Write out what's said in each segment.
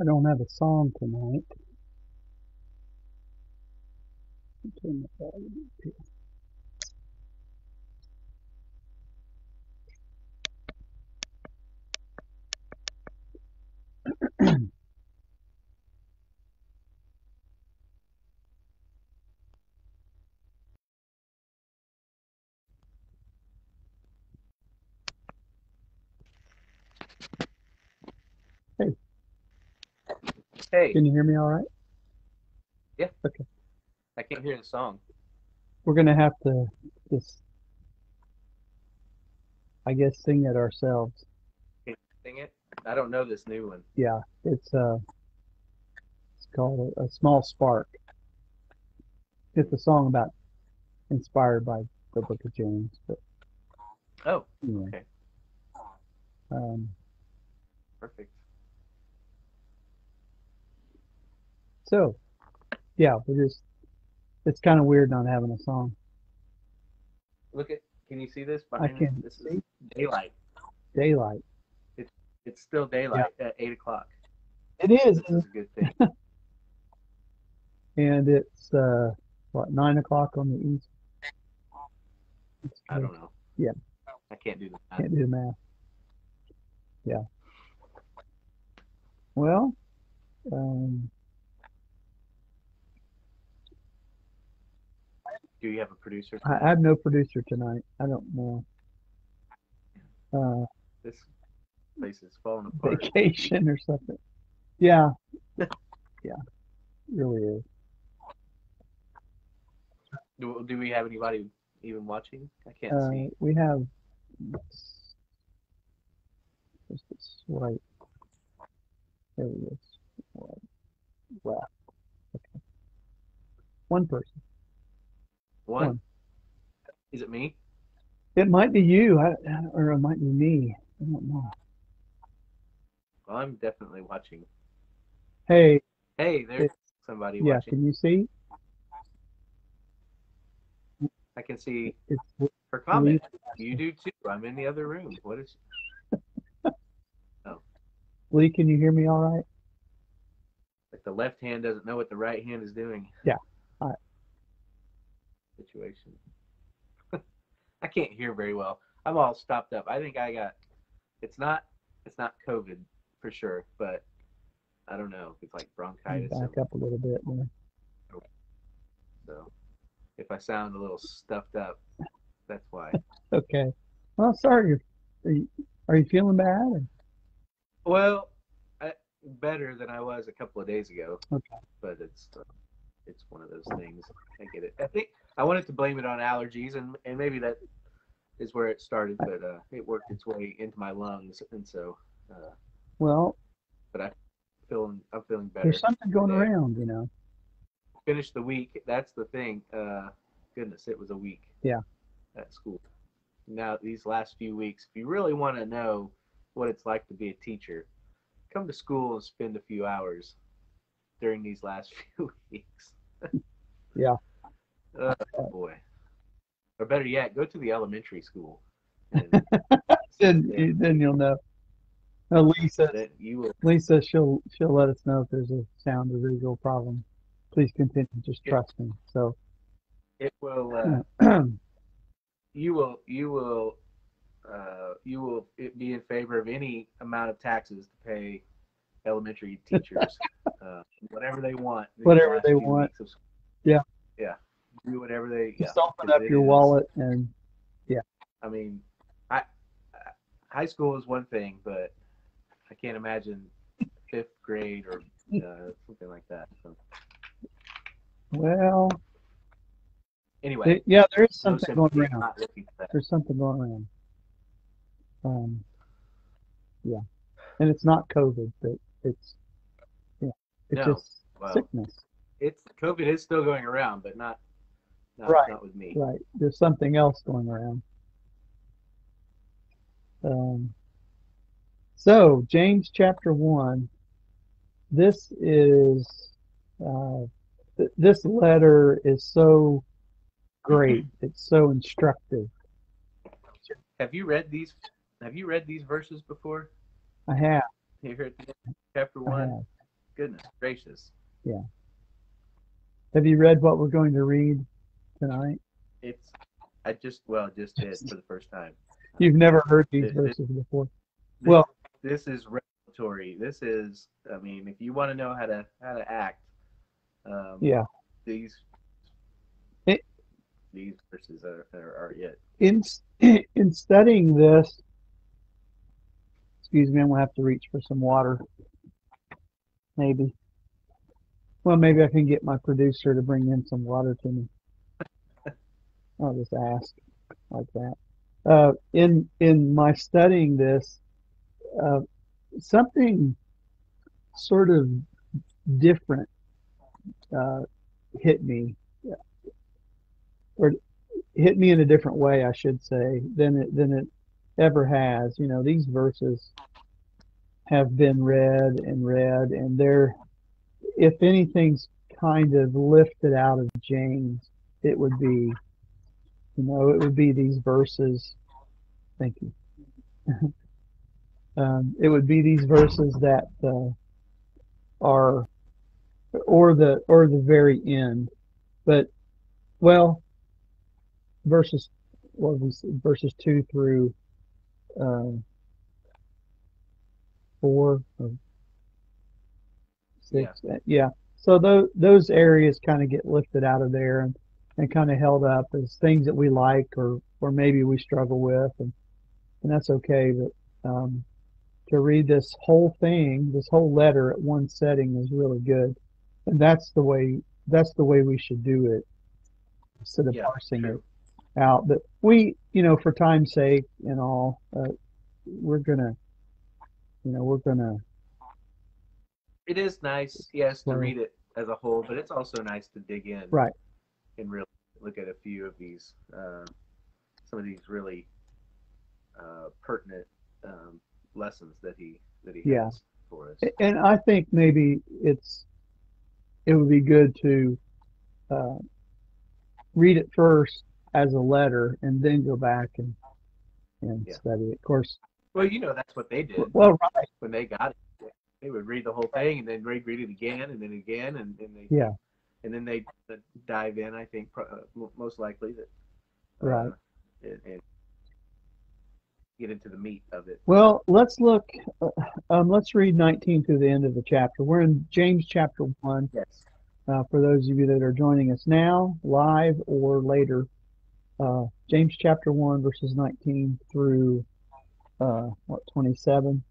I don't have a song tonight. Turn the volume up here. Hey, Can you hear me all right? Yeah. Okay. I can't hear the song. We're gonna have to just, I guess, sing it ourselves. Sing it. I don't know this new one. Yeah, it's uh, it's called a, a small spark. It's a song about inspired by the Book of James, but Oh. Okay. Um, perfect. So, yeah, we're just. It's kind of weird not having a song. Look at. Can you see this? Behind me? can This see is daylight. daylight. It's, it's still daylight at eight o'clock. It is, This is a good thing. and it's uh, what nine o'clock on the east. I don't know. Yeah. I can't do that. Can't do the math. Yeah. Well, um, Do you have a producer? I, I have no producer tonight. I don't know. Uh, This place is falling apart. vacation or something. Yeah. Yeah. Really is. Do, do we have anybody even watching? I can't Uh, see. we have just a swipe. There we go. Left. Okay. One person. One. one. Is it me? It might be you, or it might be me. I don't know. Well, I'm definitely watching. Hey, Hey, there's somebody yeah, watching. can you see? I can see It's her comment. You do too. I'm in the other room. What is? Oh. Lee. Can you hear me all right? Like the left hand doesn't know what the right hand is doing. Yeah. Situation. I can't hear very well. I'm all stopped up. I think I got. It's not. It's not COVID for sure, but I don't know. It's like bronchitis. Back up a little bit more. So if I sound a little stuffed up, that's why. Okay. Well, sorry. Are you, are you feeling bad? Or? Well, I, better than I was a couple of days ago. Okay. But it's uh, it's one of those things. I get it. I think I wanted to blame it on allergies, and and maybe that is where it started, but uh, it worked its way into my lungs, and so uh, Well, But I'm feeling I'm feeling better. there's something going today. around, you know. Finished the week. That's the thing. Uh, goodness, it was a week. Yeah. At school. Now these last few weeks, if you really want to know what it's like to be a teacher, come to school and spend a few hours during these last few weeks. Yeah. Oh boy. Or better yet, go to the elementary school. And Then, you- then you'll know. Lisa, you will. Lisa, she'll she'll let us know if there's a sound or visual problem. Please continue. Just Yeah. trust me. So, It will. Uh, you will you will uh, you will be in favor of any amount of taxes to pay elementary teachers uh, whatever they want Whatever they want. weeks of school. Yeah. yeah do whatever they yeah, just open up your is- wallet and yeah. i mean I, high school is one thing but i can't imagine fifth grade or uh, something like that so well, anyway th- yeah, there is no something going around. not looking for that. There's something going around. Um, yeah, and it's not COVID, but it's yeah, it's No. just well sickness. it's covid is still going around but not not, Right. not with me Right. There's something else going around. Um, so, James chapter 1. This is, uh, th- this letter is so great. It's so instructive. Have you read these? Have you read these verses before? I have, Here at chapter one. goodness gracious. Yeah. Have you read what we're going to read tonight? It's I just well just did for the first time. You've never heard these Th- th- verses before. This, Well- this is revelatory. This is I mean, if you want to know how to how to act, um, Yeah. these It- these verses are, are, are it. In in studying this, excuse me, I'm gonna have to reach for some water. Maybe. Well, maybe I can get my producer to bring in some water to me. I'll just ask like that. Uh, in in my studying this, uh, something sort of different uh, hit me, or hit me in a different way, I should say, than it than it ever has. You know, these verses have been read and read, and they're, if anything's kind of lifted out of James, it would be, you know, it would be these verses. Thank you. um, it would be these verses that uh, are, or the or the very end, but well, verses what was verses two through um, four or six. Uh, Yeah. So those those areas kind of get lifted out of there and, and kind of held up as things that we like or or maybe we struggle with and and that's okay. But um, to read this whole thing, this whole letter at one setting is really good, and that's the way that's the way we should do it instead of Yeah, parsing true. it out. But we, you know, for time's sake and all, uh, we're gonna, you know, we're gonna, It is nice, yes, to read it as a whole, but it's also nice to dig in Right. And really look at a few of these, uh, some of these really uh, pertinent um, lessons that he that he Yeah. has for us. and I think maybe it's, it would be good to uh, read it first as a letter and then go back and and Yeah. study it. Of course, Well, you know that's what they did well, right, when they got it. They would read the whole thing and then read read it again and then again and then they yeah, and then they uh, dive in. I think uh, most likely that uh, Right. and, and get into the meat of it. Well, let's look. Uh, um, let's read 19 through the end of the chapter. We're in James chapter one. Yes. Uh, for those of you that are joining us now, live or later, uh, James chapter one, verses 19 through uh, what 27.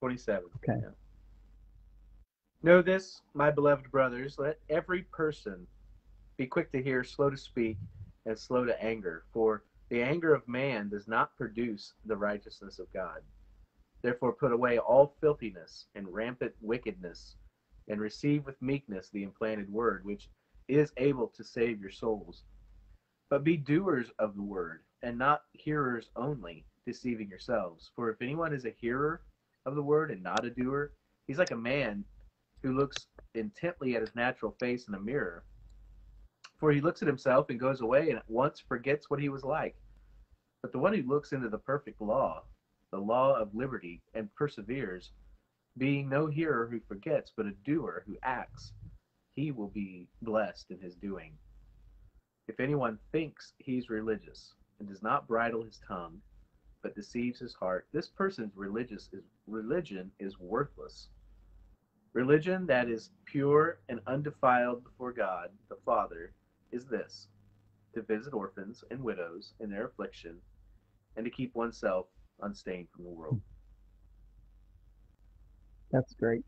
27. Okay. Yeah. Know this, my beloved brothers, let every person be quick to hear, slow to speak, and slow to anger, for the anger of man does not produce the righteousness of God. Therefore, put away all filthiness and rampant wickedness, and receive with meekness the implanted word, which is able to save your souls. But be doers of the word, and not hearers only, deceiving yourselves. For if anyone is a hearer of the word and not a doer, he's like a man who looks intently at his natural face in a mirror. For he looks at himself and goes away and at once forgets what he was like. But the one who looks into the perfect law, the law of liberty, and perseveres, being no hearer who forgets, but a doer who acts, he will be blessed in his doing. If anyone thinks he's religious and does not bridle his tongue, but deceives his heart, this person's religious is religion is worthless. Religion that is pure and undefiled before God the Father is this to visit orphans and widows in their affliction and to keep oneself unstained from the world. That's great.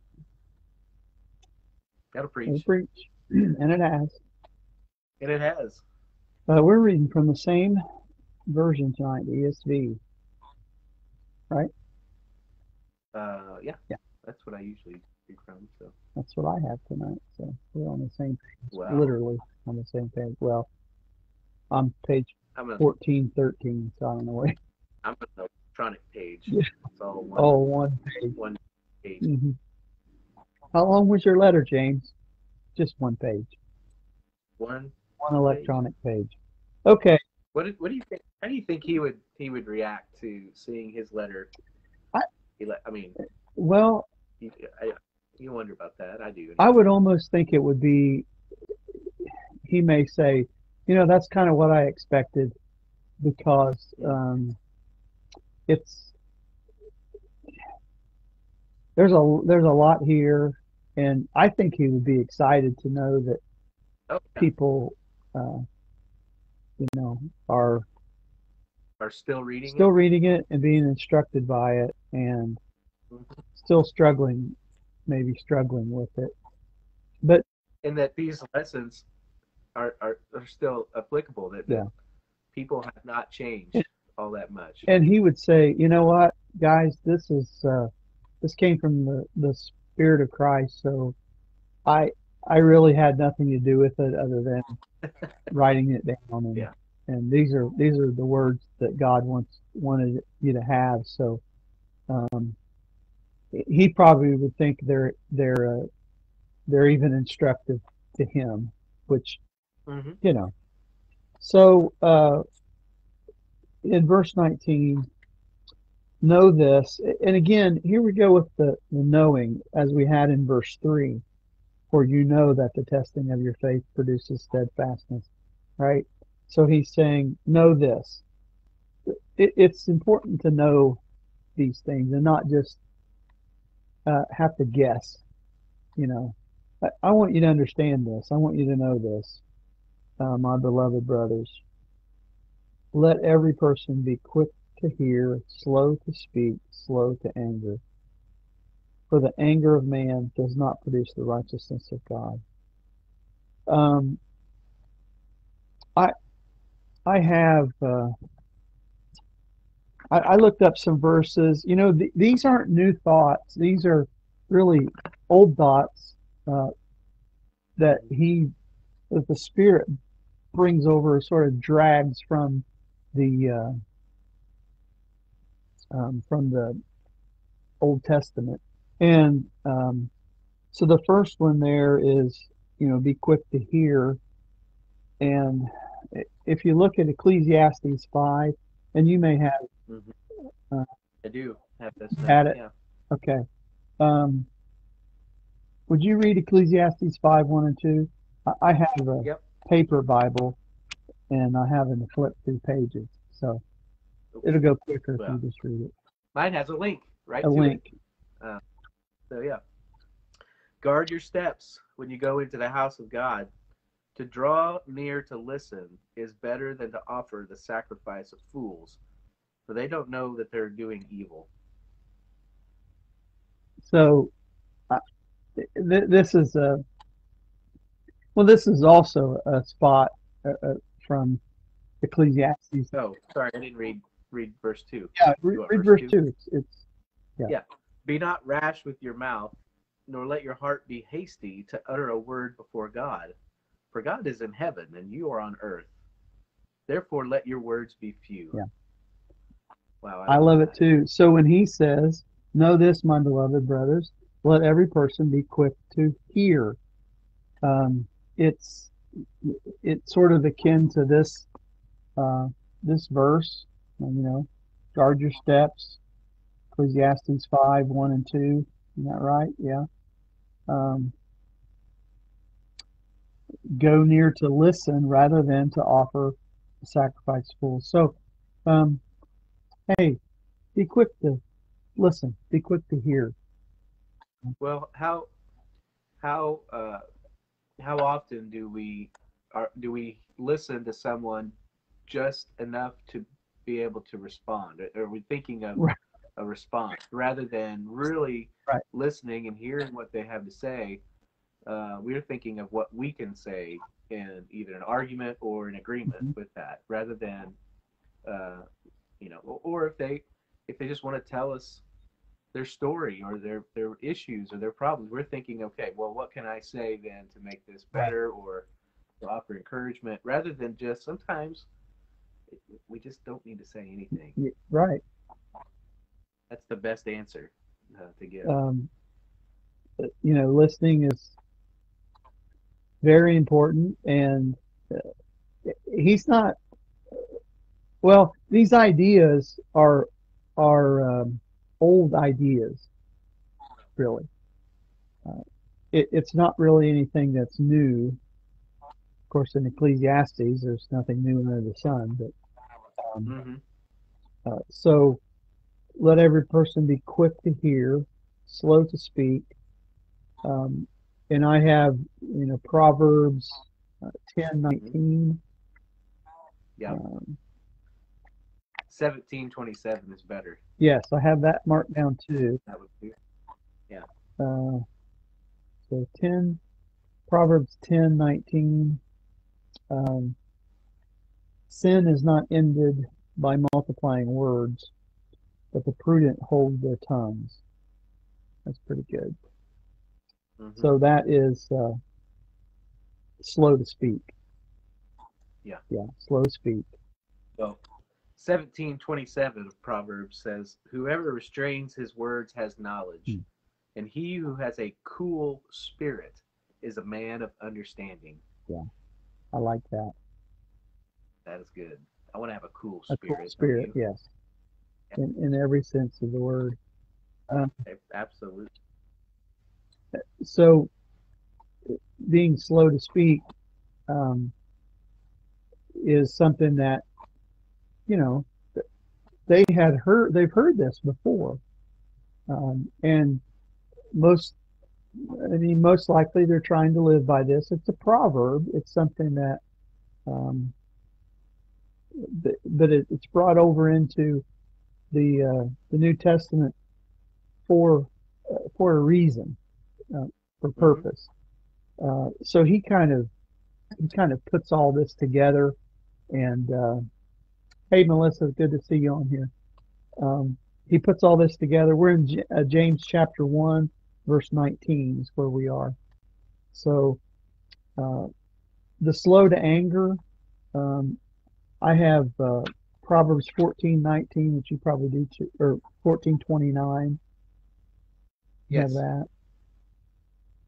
That'll It'll preach. preach, and it has. And it has. Uh, we're reading from the same version tonight, the ESV. Right? Uh, yeah. Yeah. That's what I usually from. So, That's what I have tonight. So we're on the same page, wow. literally on the same page. Well, on page I'm a, 14, 13. So I don't know what. I'm an electronic page. Yeah. It's all one, Oh, one page. one page. hmm How long was your letter, James? Just one page. One. One electronic page. Okay. What, did, what do you think? How do you think he would he would react to seeing his letter? I- I mean, Well, I, You wonder about that. I do. I would almost think it would be. He may say, you know, that's kind of what I expected, because um, it's there's a there's a lot here, and I think he would be excited to know that Oh, yeah. people, uh, you know, are are still reading still it. reading it and being instructed by it, and Mhm. still struggling, maybe struggling with it. But and that these lessons are, are, are still applicable. That, that Yeah. people have not changed all that much. and he would say, you know what, guys, this is uh, this came from the the Spirit of Christ, so I I really had nothing to do with it other than writing it down, and Yeah. and these are these are the words that God wants wanted you to have. So, um, he probably would think they're they're uh, they're even instructive to him, which hmm you know. So uh, in verse 19, know this, and again, here we go with the, the knowing as we had in verse 3, for you know that the testing of your faith produces steadfastness, right? So he's saying, know this. It, it's important to know these things and not just uh, have to guess, you know. I, I want you to understand this. I want you to know this uh, my beloved brothers. Let every person be quick to hear, slow to speak, slow to anger. For the anger of man does not produce the righteousness of God. Um, I I have uh, I, I looked up some verses. You know, th- these aren't new thoughts. These are really old thoughts uh, that he that the Spirit brings over, sort of drags from the uh, um, from the Old Testament, and um, so the first one there is you know be quick to hear, and if you look at Ecclesiastes five, and you may have Mm-hmm. Uh, I do have this. Had it. Yeah. okay, um, would you read Ecclesiastes five one and two? I, I have a Yep. paper Bible, and I haven't flipped through pages, so oh, it'll go quicker if you just read it. Mine has a link right A to link. it. So yeah. Guard your steps when you go into the house of God. To draw near to listen is better than to offer the sacrifice of fools, for they don't know that they're doing evil. So uh, th- this is a well. This is also a spot uh, uh, from Ecclesiastes. Oh, sorry, I didn't read read verse two. Yeah, re- read verse verse two? two. It's, it's Be not rash with your mouth, nor let your heart be hasty to utter a word before God. For God is in heaven, and you are on earth. Therefore, let your words be few. Yeah. Wow. I love it too. So when he says, "Know this, my beloved brothers, let every person be quick to hear," um, it's it's sort of akin to this uh, this verse. You know, guard your steps. Ecclesiastes five one and two. Isn't that right? Yeah. Um, go near to listen rather than to offer sacrifice fools. So, um, hey, be quick to listen. Be quick to hear. Well, how how uh, how often do we are do we listen to someone just enough to be able to respond? Are- we thinking of Right. a response rather than really Right. listening and hearing what they have to say? Uh, we're thinking of what we can say in either an argument or an agreement Mhm. with that, rather than uh, you know, or, if they if they just want to tell us their story or their their issues or their problems. We're thinking, okay, well, what can I say then to make this better or to offer encouragement rather than just sometimes we just don't need to say anything. Y- Right. That's the best answer uh, to give. Um, uh, you know, listening is very important, and uh, he's not. Well, these ideas are are um, old ideas, really. Uh, it, it's not really anything that's new. Of course, in Ecclesiastes, there's nothing new under the sun. But um, hmm uh, so, let every person be quick to hear, slow to speak. Um, and I have, you know, Proverbs uh, ten nineteen. Yeah. Um, Seventeen twenty-seven is better. yes, I have that marked down too. That would be. Yeah. Uh, so 10, Proverbs 10, 19. Um, sin is not ended by multiplying words, but the prudent hold their tongues. That's pretty good. Mhm. So that is uh, slow to speak. Yeah. Yeah, slow to speak. Well, seventeen twenty-seven of Proverbs says, "Whoever restrains his words has knowledge, Hmm. and he who has a cool spirit is a man of understanding." Yeah, I like that. That is good. I want to have a cool A spirit. cool spirit, yes. In, in every sense of the word. Absolutely. so being slow to speak um, is something that you know they had heard they've heard this before um, and most I mean most likely they're trying to live by this it's a proverb it's something that um, but, but it, it's brought over into the uh, the New Testament for uh, for a reason uh, for purpose. Uh, so he kind of he kind of puts all this together. And uh, hey, Melissa, good to see you on here. Um, he puts all this together. We're in J- uh, James chapter one, verse 19 is where we are. So uh, the slow to anger. Um, I have uh, Proverbs 14:19, which you probably do too, or 14:29. You Have Yes. that.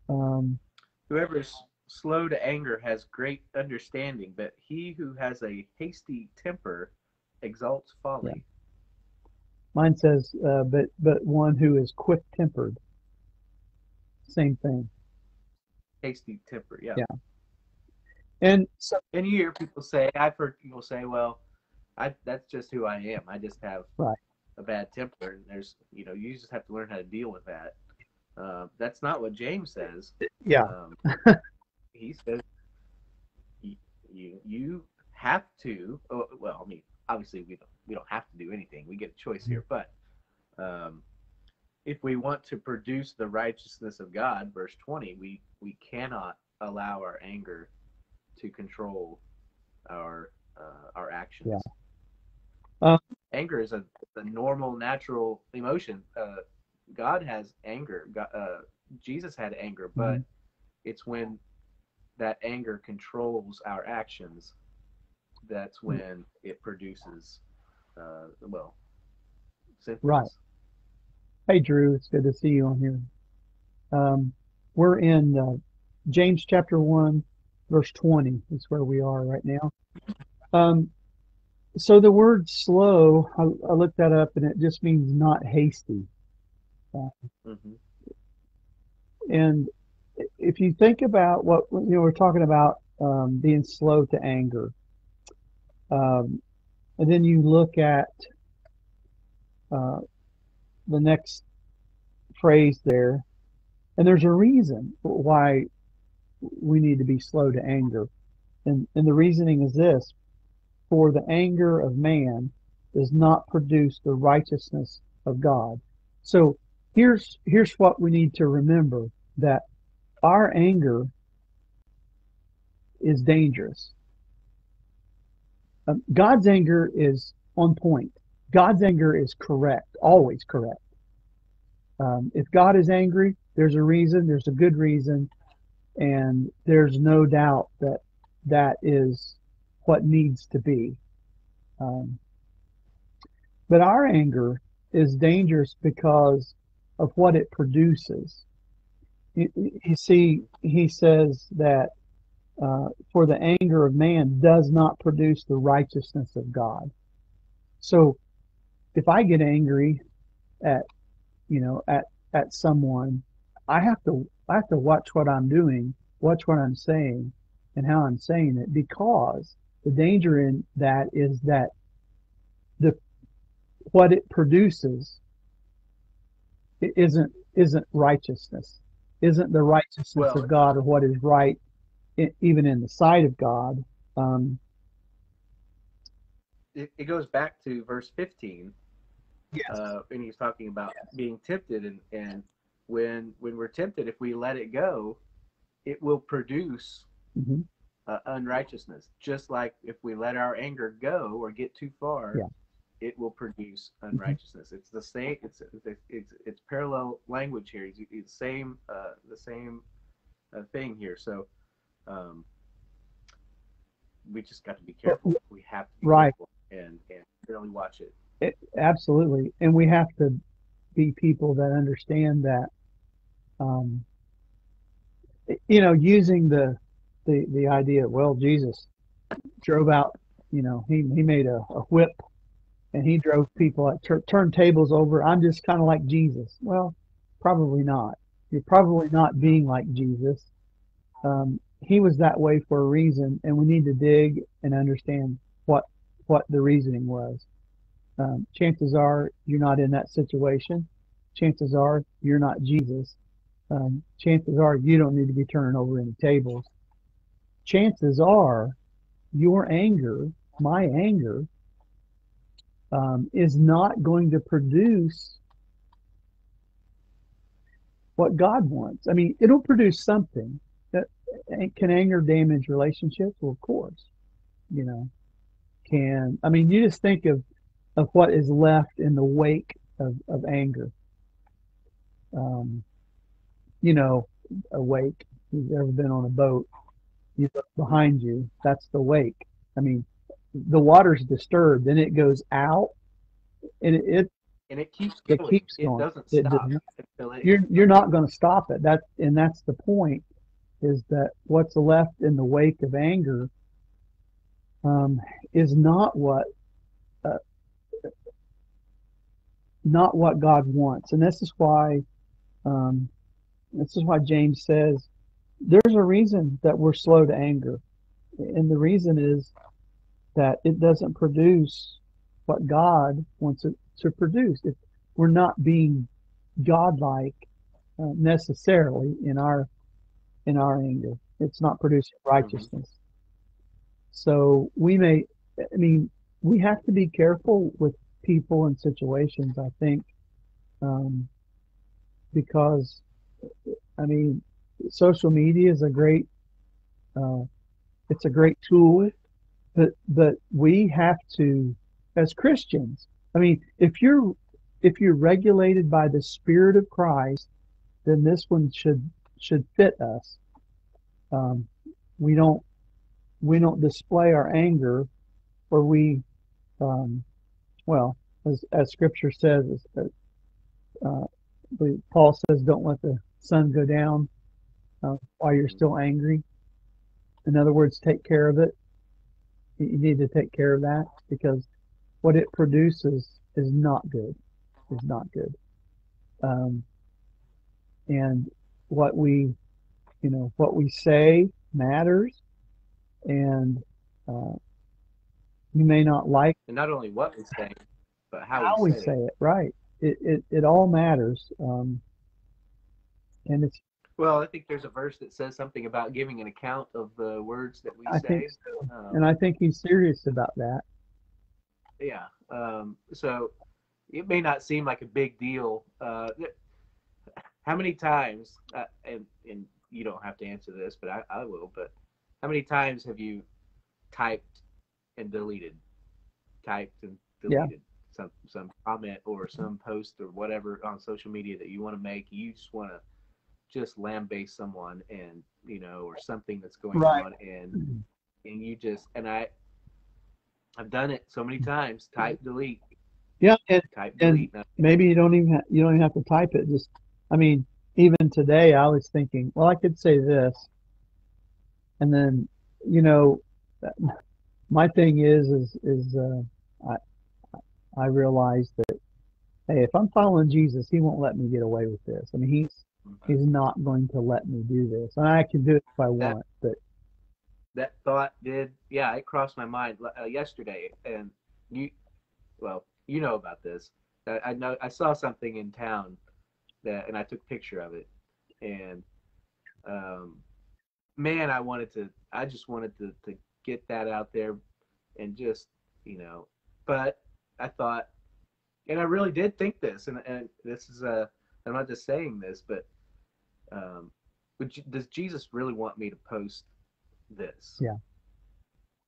Um, Whoever is slow to anger has great understanding, but he who has a hasty temper exalts folly. Mine says, uh, but but one who is quick tempered. Same thing. Hasty temper, yeah. Yeah. And so And you hear people say, I've heard people say, well, I that's just who I am. I just have Right. a bad temper, and there's, you know, you just have to learn how to deal with that. Uh, that's not what James says. yeah, Um, he says you, you you have to. oh, Well, I mean, obviously we don't we don't have to do anything. We get a choice here, but um, if we want to produce the righteousness of God, verse twenty, we we cannot allow our anger to control our uh, our actions. Yeah. Uh, anger is a, a normal, natural emotion. Uh, God has anger. God, uh, Jesus had anger, but Mhm. it's when that anger controls our actions that's Hmm. when it produces uh, well sinfulness. Right. Hey, Drew, it's good to see you on here. Um, we're in uh, James chapter 1, verse 20 is where we are right now. Um, so the word slow, I, I looked that up and it just means not hasty. Mhm. And if you think about what, you know, we're talking about um, being slow to anger. Um, and then you look at uh, the next phrase there, and there's a reason why we need to be slow to anger. And, and the reasoning is this for the anger of man does not produce the righteousness of God. So here's here's what we need to remember that our anger is dangerous. Um, God's anger is on point. God's anger is correct, always correct. Um, if God is angry, there's a reason, there's a good reason, and there's no doubt that that is what needs to be. Um, but our anger is dangerous because of what it produces. You, you see, he says that uh, for the anger of man does not produce the righteousness of God. So if I get angry at, you know, at, at someone, I have to I have to watch what I'm doing, watch what I'm saying, and how I'm saying it because the danger in that is that the what it produces it isn't isn't righteousness, isn't the righteousness Well- of God or what is right, even in the sight of God. Um, It, it goes back to verse 15 yes. uh, and he's talking about being tempted and, and when when we're tempted if we let it go it will produce Mhm. uh, unrighteousness just like if we let our anger go or get too far Yeah. it will produce unrighteousness it's the same it's it's it's, it's parallel language here it's, it's same uh, the same uh, thing here so um, we just got to be careful we have to be Right. careful and and really watch it It, absolutely, and we have to be people that understand that. Um, you know, using the the the idea, well, Jesus drove out. You know, he he made a, a whip, and he drove people at tur- turned tables over. I'm just kind of like Jesus. Well, probably not. You're probably not being like Jesus. Um, he was that way for a reason, and we need to dig and understand what what the reasoning was um, chances are you're not in that situation. Chances are you're not Jesus. Um, chances are you don't need to be turning over any tables. Chances are your anger, my anger, um, is not going to produce what God wants. I mean, it'll produce something. Can anger damage relationships? Well, of course. You know, can I mean you just think of of what is left in the wake of, of anger. Um, you know, a wake. You've ever been on a boat? You look behind you. That's the wake. I mean, the water's disturbed, and it goes out, and it, it and it keeps It going. keeps it going. doesn't It Doesn't, it. you're you're not going to stop it. That and that's the point. Is that what's left in the wake of anger? Um, is not what uh, not what God wants, and this is why um, this is why James says there's a reason that we're slow to anger, and the reason is that it doesn't produce what God wants it to produce. If we're not being godlike uh, necessarily in our in our anger, it's not producing righteousness. So we may, I mean, we have to be careful with people and situations. I think, um, because, I mean, social media is a great, uh, it's a great tool, but but we have to, as Christians, I mean, if you're if you're regulated by the Spirit of Christ, then this one should should fit us. Um, we don't we don't display our anger, or we, um, well, as as Scripture says, uh, Paul says, "Don't let the sun go down uh, while you're still angry." In other words, take care of it. You need to take care of that because what it produces is not good. Is not good. Um, and what we, you know, what we say matters, and uh, you may not like and not only what we say, but how, how we we say, say it. it. Right. It it, it all matters. Um, and it's Well, I think there's a verse that says something about giving an account of the words that we I say. think so. Um, and I think he's serious about that. yeah. Um, so it may not seem like a big deal. Uh, how many times, uh, and, and you don't have to answer this, but I, I will, but how many times have you typed and deleted? Typed and Yeah. deleted some some comment or some post or whatever on social media that you want to make. You just want to just lambaste someone and you know or something that's going Right. on and and you just and I I've done it so many times. Type delete, Yeah, and type And- delete. Maybe you don't even ha- you don't even have to type it. Just I mean, even today I was thinking, well, I could say this, and then you know, my thing is is is uh, I I realize that hey, if I'm following Jesus, He won't let me get away with this. I mean, He's He's not going to let me do this, and I can do it if I That- want. But that thought did yeah it crossed my mind uh, yesterday and you well you know about this I, I know i saw something in town that and i took a picture of it and um man i wanted to i just wanted to, to get that out there and just you know but i thought and i really did think this and, and this is a i'm not just saying this but um but Je- does jesus really want me to post this Yeah.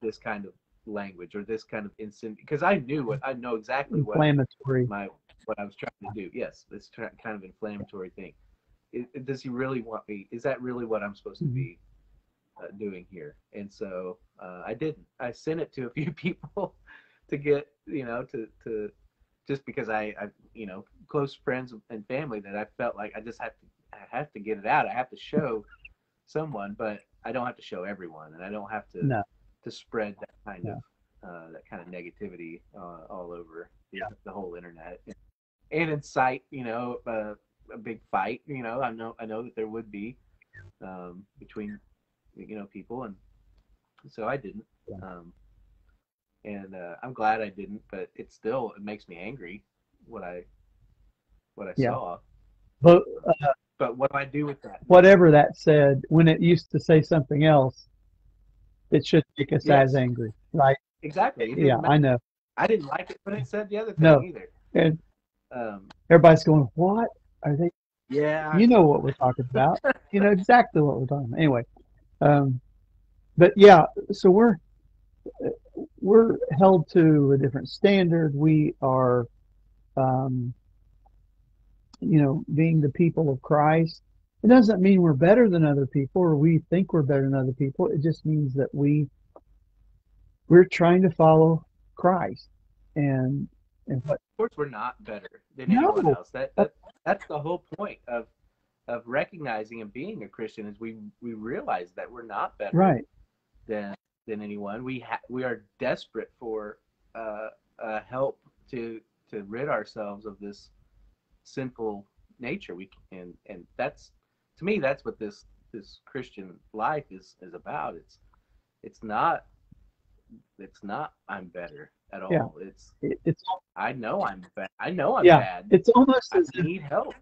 this kind of language or this kind of instant because i knew what i know exactly what inflammatory. my what i was trying to do yes this tra- kind of inflammatory thing it, it- does he really want me is that really what i'm supposed to Mhm. be uh, doing here and so uh, i didn't i sent it to a few people to get you know to to just because i i you know close friends and family that i felt like i just have to i have to get it out i have to show someone but i don't have to show everyone and i don't have to No. to spread that kind No. of uh, that kind of negativity uh, all over the, Yeah. the whole internet and incite you know uh, a big fight you know i know i know that there would be um, between you know people and so i didn't Yeah. um, and uh, i'm glad i didn't but it still it makes me angry what i what i Yeah. saw But but what do i do with that whatever that said, when it used to say something else, it should make us Yes. as angry, right? exactly Yeah, matter. I know. I didn't like it when it said the other thing No. either And um, everybody's going, "What are they?" yeah You know what we're talking about. you know exactly what we're talking about. Anyway, um, but yeah, so we're we're held to a different standard. We are, um, you know, being the people of Christ. It doesn't mean we're better than other people or we think we're better than other people. It just means that we we're trying to follow Christ, and and what of course we're not better than No. anyone else. That, that that's the whole point of of recognizing and being a Christian is we we realize that we're not better right? than than anyone. We ha- we are desperate for uh, uh, help to to rid ourselves of this sinful nature. We can, and and that's to me that's what this this Christian life is is about. It's it's not it's not I'm better at all. Yeah. It's It, it's I know I'm bad. I know I'm Yeah. bad. it's almost I as if need help.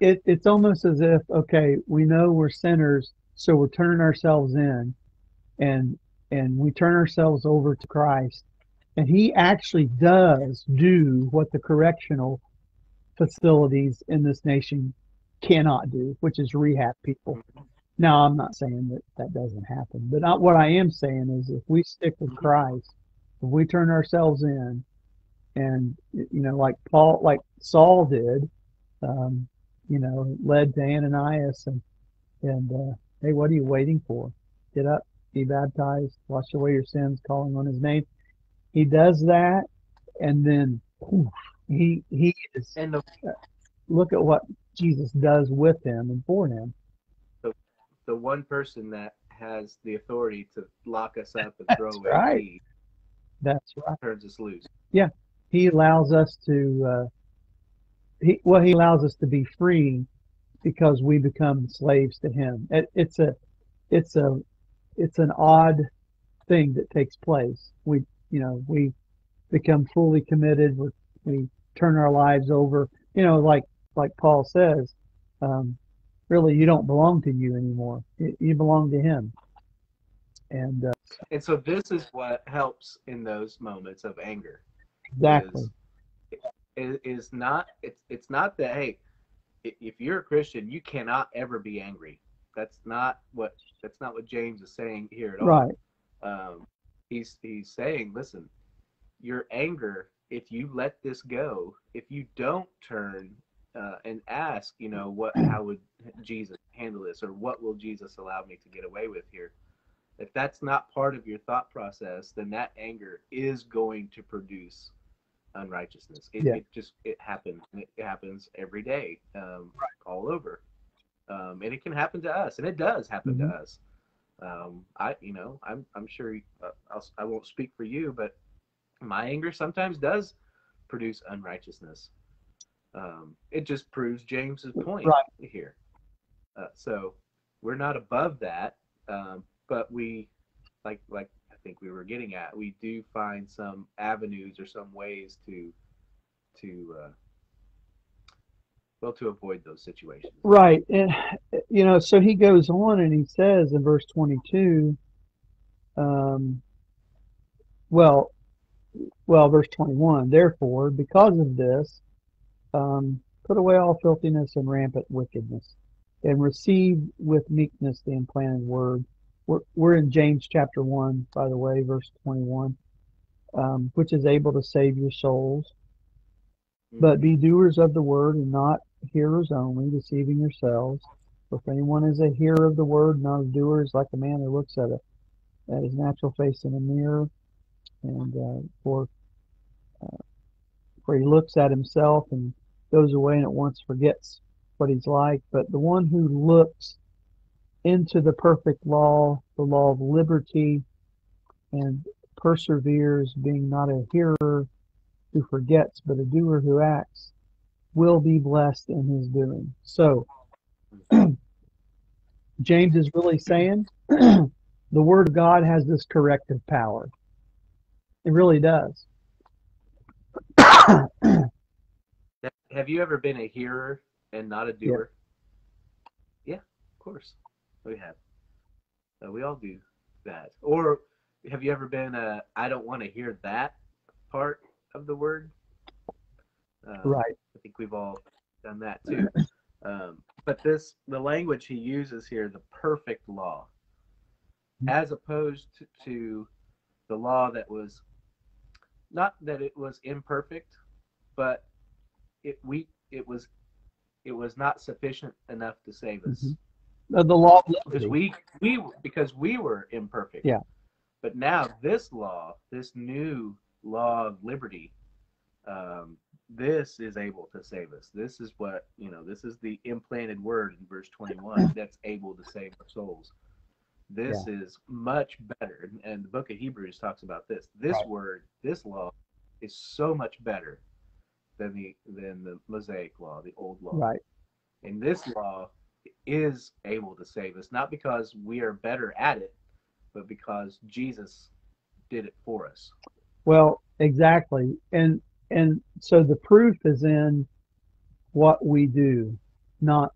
it, it's almost as if okay we know we're sinners so we're turning ourselves in and and we turn ourselves over to christ and he actually does do what the correctional facilities in this nation cannot do which is rehab people mm-hmm. Now i'm not saying that that doesn't happen but not, what i am saying is if we stick with christ if we turn ourselves in and you know like paul like saul did um, you know, led to Ananias and and uh, hey, what are you waiting for? Get up, be baptized, wash away your sins, calling on His name. He does that, and then whew, he he is. And the Look at what Jesus does with him and for him. The one person that has the authority to lock us up and throw That's away right. key That's right. turns us loose. Yeah, he allows us to. Uh, he well, he allows us to be free because we become slaves to him. It, it's a, it's a, it's an odd thing that takes place. We, you know, we become fully committed. We, we turn our lives over. You know, like like Paul says, um, really, you don't belong to you anymore. You, belong to Him. And uh, And so this is what helps in those moments of anger. exactly, Is, is not it's it's not that hey, if you're a Christian, you cannot ever be angry. That's not what that's not what James is saying here at all. right, um, he's he's saying, listen, your anger, if you let this go, if you don't turn uh, and ask, you know, what how would Jesus handle this, or what will Jesus allow me to get away with here? If that's not part of your thought process, then that anger is going to produce unrighteousness. It, Yeah. it just it happens. It happens every day, um, all over, um, and it can happen to us, and it does happen Mhm. to us um, I, you know, I'm, I'm sure uh, I'll, I won't speak for you, but my anger sometimes does produce unrighteousness. Um, it just proves James's point Right. here. Uh, so we're not above that, um, but we, like like I think we were getting at, we do find some avenues or some ways to to uh, well to avoid those situations. Right. And, you know, so he goes on and he says in verse 22, um, well, well, verse 21, therefore, because of this, um, put away all filthiness and rampant wickedness and receive with meekness the implanted word. We're, we're in James chapter 1, by the way, verse 21, um, which is able to save your souls. But be doers of the word and not hearers only, deceiving yourselves. For if anyone is a hearer of the word, not a doer, is like a man who looks at, a, at his natural face in a mirror. And uh, for, uh, for he looks at himself and goes away and at once forgets what he's like. But the one who looks into the perfect law, the law of liberty, and perseveres, being not a hearer who forgets, but a doer who acts, will be blessed in his doing. So, James is really saying the Word of God has this corrective power. It really does. Have you ever been a hearer and not a doer? Yeah, yeah of course. We have. Uh, we all do that. Or have you ever been a I don't want to hear that part of the word? Uh, right. I think we've all done that too. Um, but this, the language he uses here, the perfect law, mm-hmm. as opposed to, to the law that was not that it was imperfect, but it we it was it was not sufficient enough to save us. Mm-hmm. The law because we we because we were imperfect. Yeah. But now this law, this new law of liberty, um, this is able to save us. This is what, you know, this is the implanted word in verse 21 that's able to save our souls. This yeah. is much better. And the book of Hebrews talks about this. This right. word, this law is so much better than the than the Mosaic law, the old law. Right. And this law is able to save us, not because we are better at it, but because Jesus did it for us. Well, exactly. And and so the proof is in what we do, not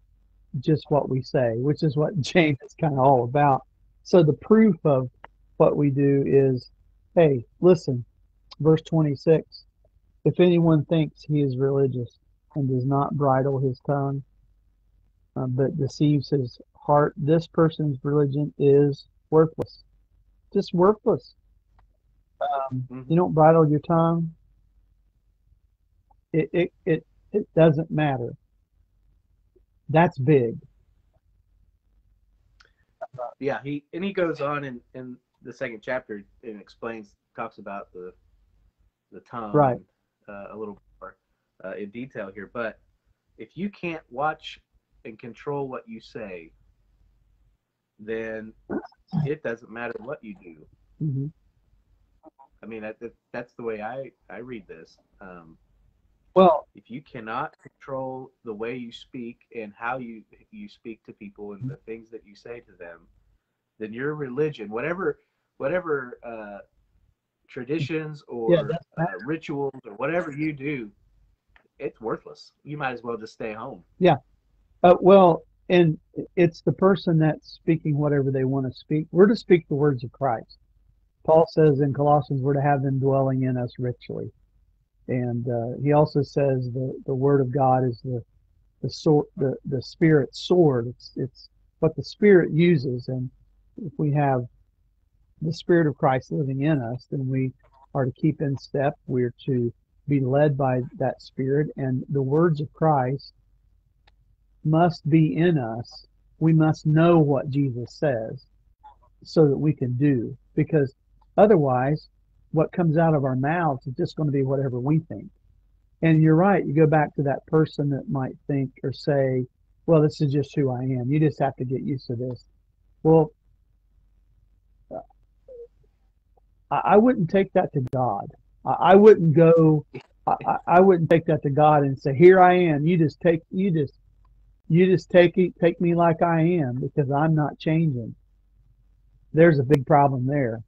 just what we say, which is what James is kind of all about. So the proof of what we do is, hey, listen, verse 26 if anyone thinks he is religious and does not bridle his tongue, uh, but deceives his heart, this person's religion is worthless. Just worthless. Um, mm-hmm. You don't bridle your tongue, it, it, it, it doesn't matter. That's big. Yeah, he and he goes on in, in the second chapter and explains, talks about the the tongue right. Uh, a little more uh, in detail here. But if you can't watch and control what you say, then it doesn't matter what you do. Mm-hmm. I mean, that, that, that's the way I, I read this. Um, well, if you cannot control the way you speak and how you you speak to people and the things that you say to them, then your religion, whatever whatever uh, traditions or yeah, uh, rituals or whatever you do, it's worthless. You might as well just stay home. Yeah. Uh, well, and it's the person that's speaking whatever they want to speak. We're to speak the words of Christ. Paul says in Colossians, we're to have them dwelling in us richly. And uh, he also says the, the word of God is the the sword, the the spirit sword. It's it's what the spirit uses, and if we have the spirit of Christ living in us, then we are to keep in step. We're to be led by that spirit, and the words of Christ must be in us. We must know what Jesus says so that we can do, because otherwise what comes out of our mouths is just going to be whatever we think. And you're right. You go back to that person that might think or say, well, this is just who I am. You just have to get used to this. Well, I wouldn't take that to God. I wouldn't go, I, I wouldn't take that to God and say, here I am. You just take, you just you just take it, take me like I am because I'm not changing. There's a big problem there.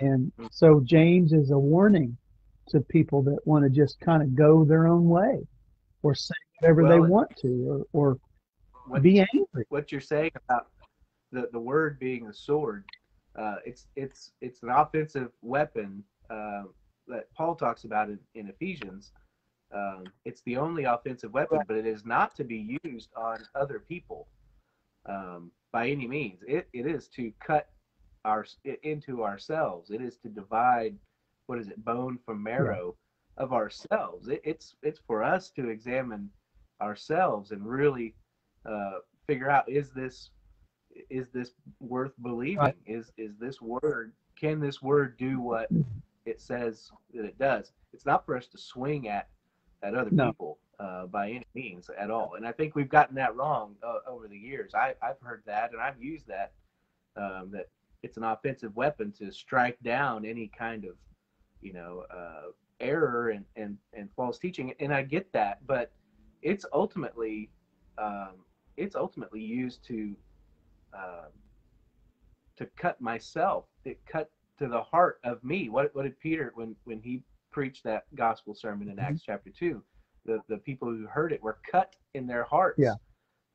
And so James is a warning to people that want to just kind of go their own way or say whatever they want to or, or What, be angry. what you're saying about the, the word being a sword, uh, it's it's it's an offensive weapon uh, that Paul talks about in, in Ephesians. Um, it's the only offensive weapon, but it is not to be used on other people um, by any means. It, it is to cut our into ourselves. It is to divide what is it bone from marrow of ourselves. It, it's it's for us to examine ourselves and really uh, figure out is this is this worth believing? Right. Is is this word can this word do what it says that it does? It's not for us to swing at at other No. people uh, by any means at all. And I think we've gotten that wrong uh, over the years. I, I've heard that and I've used that um, that it's an offensive weapon to strike down any kind of you know uh, error and, and and false teaching. And I get that, but it's ultimately um, it's ultimately used to uh, to cut myself. It cut to the heart of me. What what did Peter when when he preached that gospel sermon in Mhm. Acts chapter two? The the people who heard it were cut in their hearts. Yeah.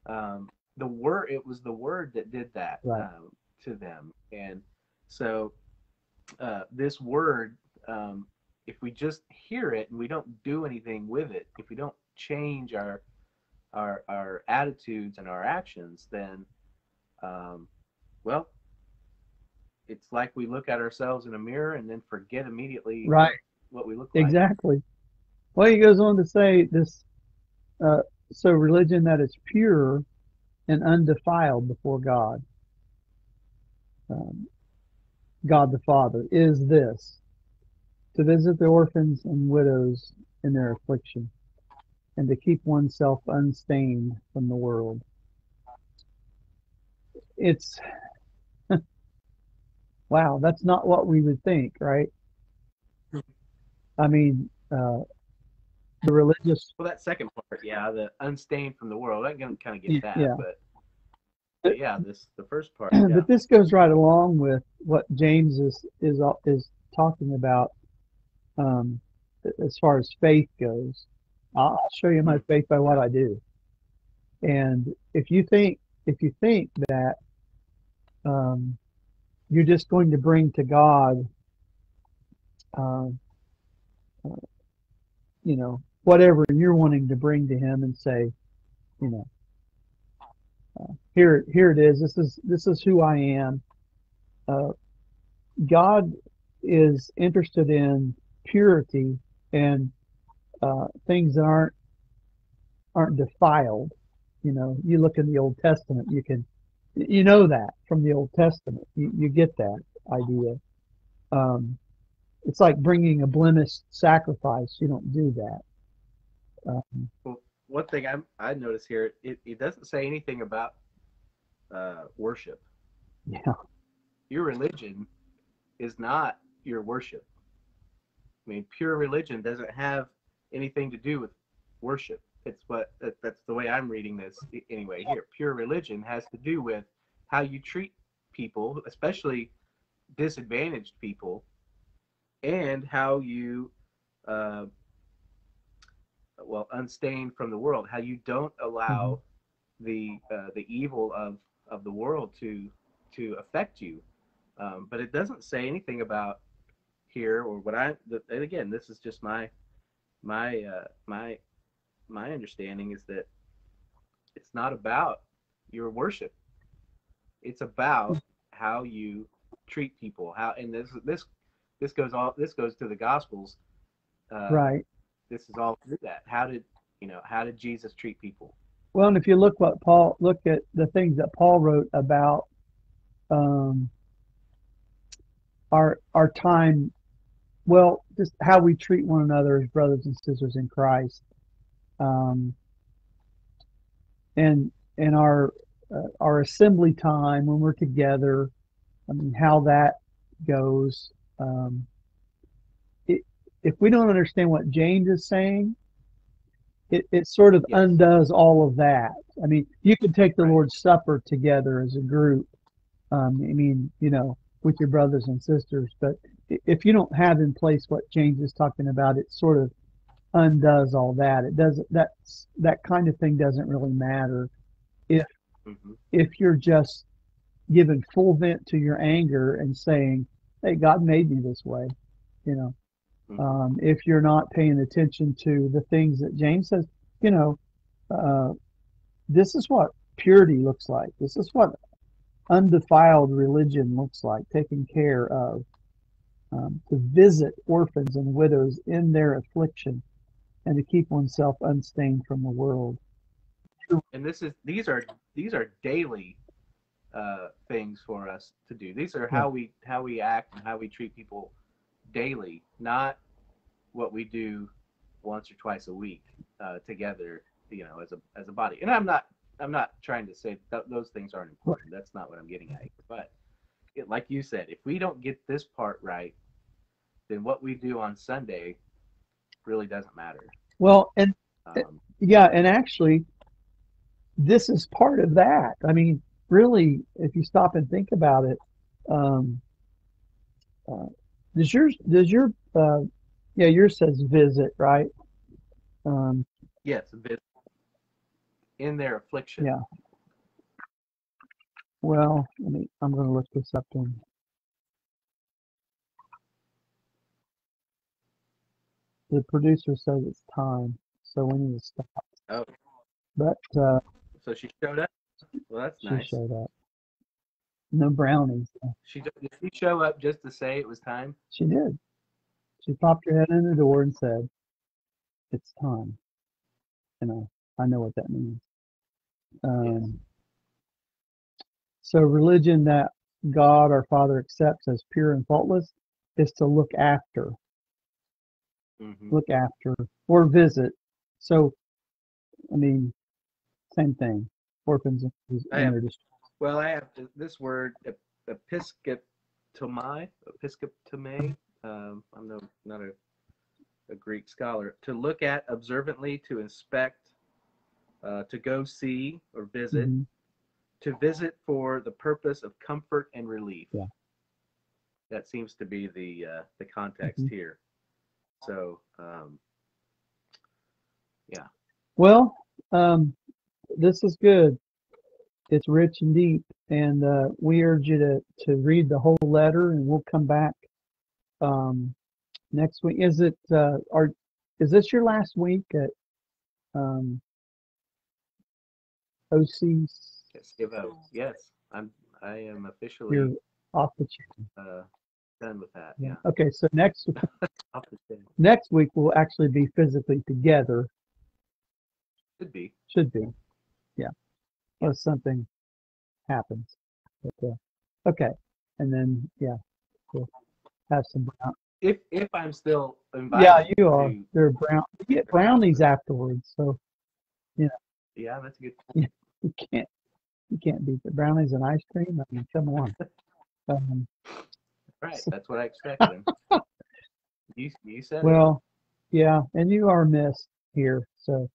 Um, the word it was the word that did that Right. um, to them, and so uh, this word, um, if we just hear it and we don't do anything with it, if we don't change our our our attitudes and our actions, then um, well, it's like we look at ourselves in a mirror and then forget immediately Right. what we look like. Exactly. Well, he goes on to say this, uh, so religion that is pure and undefiled before God, um, God the Father, is this to visit the orphans and widows in their affliction and to keep oneself unstained from the world. It's, wow, that's not what we would think, right? I mean, uh, the religious Well, that second part, yeah, the unstained from the world, I can kind of get that, yeah. but, but yeah, this the first part, yeah. but this goes right along with what James is is is talking about um, as far as faith goes. I'll I'll show you my faith by what I do. And if you think if you think that um, you're just going to bring to God, um, uh, you know, whatever you're wanting to bring to Him and say, you know, uh, here here it is. This is this is who I am. Uh, God is interested in purity and uh, things that aren't aren't defiled. You know, you look in the Old Testament, you can you know that from the Old Testament. You, you get that idea. Um, it's like bringing a blemished sacrifice. You don't do that. Um, Well, one thing I'm, I notice here, it, it doesn't say anything about uh, worship. yeah, Your religion is not your worship. I mean, pure religion doesn't have anything to do with worship. It's what that, that's the way I'm reading this anyway. Here, pure religion has to do with how you treat people, especially disadvantaged people, and how you uh, well unstained from the world how you don't allow the uh, the evil of of the world to to affect you um, but it doesn't say anything about here or what i and again this is just my my uh, my my understanding is that it's not about your worship it's about how you treat people how and this this this goes all this goes to the gospels uh, right. this is all through that. How did you know? How did Jesus treat people? Well, and if you look what Paul look at the things that Paul wrote about um, our our time, well, just how we treat one another as brothers and sisters in Christ, um, and and our uh, our assembly time when we're together. I mean, how that goes. Um, it, if we don't understand what James is saying, it, it sort of Yes. undoes all of that. I mean, you could take the Right. Lord's Supper together as a group. Um, I mean, you know, with your brothers and sisters, but if you don't have in place what James is talking about, it sort of undoes all that. It doesn't, that's, that kind of thing doesn't really matter hmm if you're just giving full vent to your anger and saying, Hey, God made me this way, you know, Mhm. um, if you're not paying attention to the things that James says, you know, uh, this is what purity looks like. This is what undefiled religion looks like, taking care of, um, to visit orphans and widows in their affliction and to keep oneself unstained from the world. and this is these are these are daily uh, things for us to do. These are how we how we act and how we treat people daily, not what we do once or twice a week uh, together, you know, as a as a body. And I'm not I'm not trying to say that those things aren't important. That's not what I'm getting at. But it, like you said, if we don't get this part right, then what we do on Sunday really doesn't matter. Well, and Um, Yeah, and actually, this is part of that. I mean, really, if you stop and think about it, um, uh, does yours does your uh, yeah yours says visit right? Um, yes, visit in their affliction. Yeah. well, let me, I'm going to look this up. In, the producer says it's time, so we need to stop. Oh. But uh, So she showed up. Well, that's she nice. showed up. No brownies. She did she show up just to say it was time? She did. She popped her head in the door and said, "It's time." You know, I know what that means. Um, So, religion that God our Father accepts as pure and faultless is to look after, hmm look after, or visit. So, I mean, same thing. Orphans I have- Well, I have to, this word ep- episcoptomai, episcoptomai. Um, I'm no not a, a Greek scholar. To look at observantly, to inspect, uh, to go see or visit, Mhm. to visit for the purpose of comfort and relief. Yeah. That seems to be the uh, the context Mhm. here. So, um, yeah. Well, um, this is good. It's rich and deep, and uh, we urge you to, to read the whole letter, and we'll come back um, next week. Is it uh, are is this your last week at um, OC's? yes, yes, I'm I am officially You're off the chain. uh, done with that. Yeah, Okay, so next next week we'll actually be physically together. Should be. Should be, yeah, unless something happens. But, uh, okay, and then yeah, we'll have some brown. If if I'm still invited. Yeah, you are. to- They're brown. You get brownies afterwards, so yeah, Yeah, that's a good. you can't you can't beat the brownies and ice cream. I mean, come on. Um, Right, that's what I expected. you you said. it. well, yeah, and you are missed here, so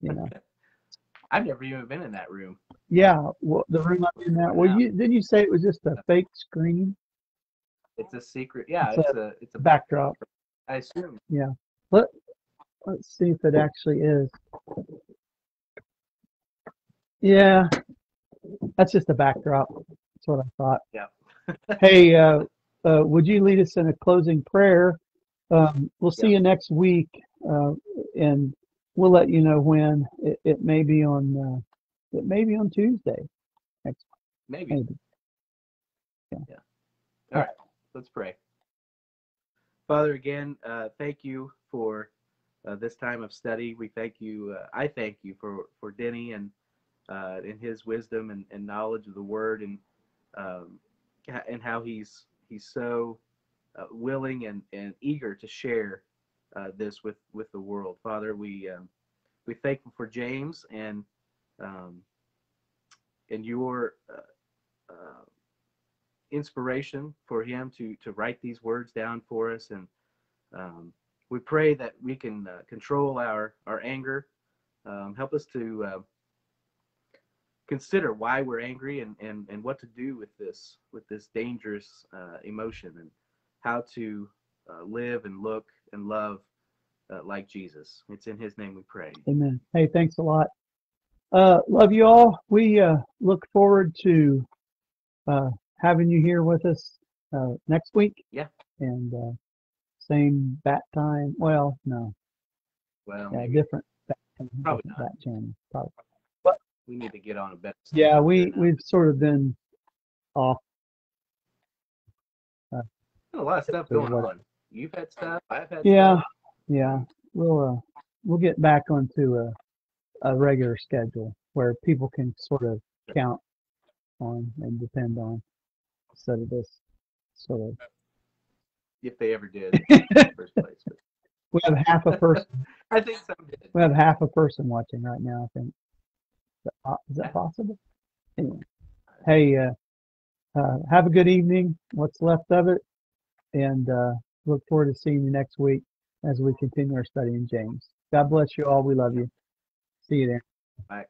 you know. I've never even been in that room. Yeah, well, the room I'm in now. Well, Wow. you didn't you say it was just a fake screen It's a secret. Yeah, It's it's, a it's a backdrop? I assume. Yeah, let's see if it actually is. Yeah, that's just a backdrop. That's what I thought. Yeah. hey, uh, uh, would you lead us in a closing prayer? Um, we'll see Yeah. you next week, uh, and we'll let you know when. It, it may be on. Uh, it may be on Tuesday. Next Maybe. Maybe. All right, let's pray. Father, again, uh, thank you for uh, this time of study. We thank you. Uh, I thank you for for Denny and uh, and his wisdom and, and knowledge of the Word and um, and how he's he's so uh, willing and, and eager to share uh, this with with the world. Father, we um, we thankful for James and um, and your uh, uh, inspiration for him to to write these words down for us and um, we pray that we can uh, control our our anger Um, help us to uh, consider why we're angry and, and, and what to do with this with this dangerous uh, emotion and how to uh, live and look and love uh, like Jesus. It's in His name we pray. Amen. Hey, thanks a lot. Uh, love you all. We uh, look forward to uh, having you here with us uh, next week. Yeah. And uh, same bat time. Well, no, Well, yeah, different bat, time, Probably different not. bat channel. Probably. We need to get on a better. Yeah, we we've sort of been off. Got a lot of stuff going on. You've had stuff. I've had. Yeah, Stuff. yeah. We'll uh, we'll get back onto a a regular schedule where people can sort of count on and depend on instead of this sort of If they ever did in the first place. But we have half a person I think some did. we have half a person watching right now i think that, is that possible? Anyway. Hey uh, uh have a good evening what's left of it and uh look forward to seeing you next week as we continue our study in james. God bless you all. We love you. See you there. Bye.